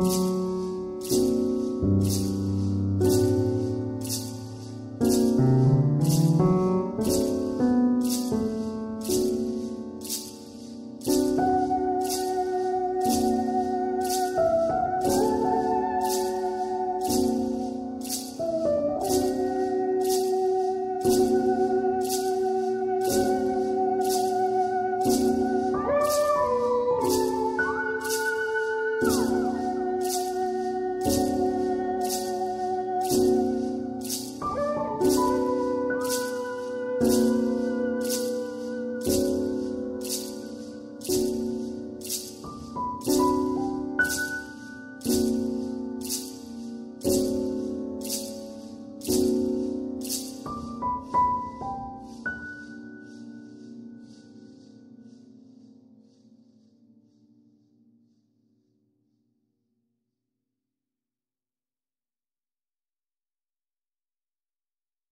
Mm-hmm.